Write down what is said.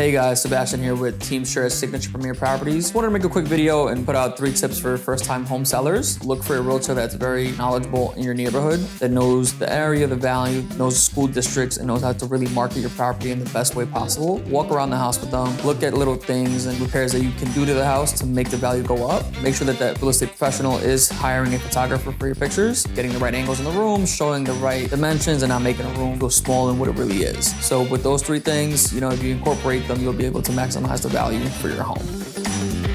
Hey guys, Sebastian here with Team Scher's Signature Premier Properties. Wanted to make a quick video and put out three tips for first-time home sellers. Look for a realtor that's very knowledgeable in your neighborhood, that knows the area, the value, knows the school districts, and knows how to really market your property in the best way possible. Walk around the house with them, look at little things and repairs that you can do to the house to make the value go up. Make sure that that real estate professional is hiring a photographer for your pictures, getting the right angles in the room, showing the right dimensions, and not making a room go small than what it really is. So with those three things, you know, if you incorporate them, you'll be able to maximize the value for your home.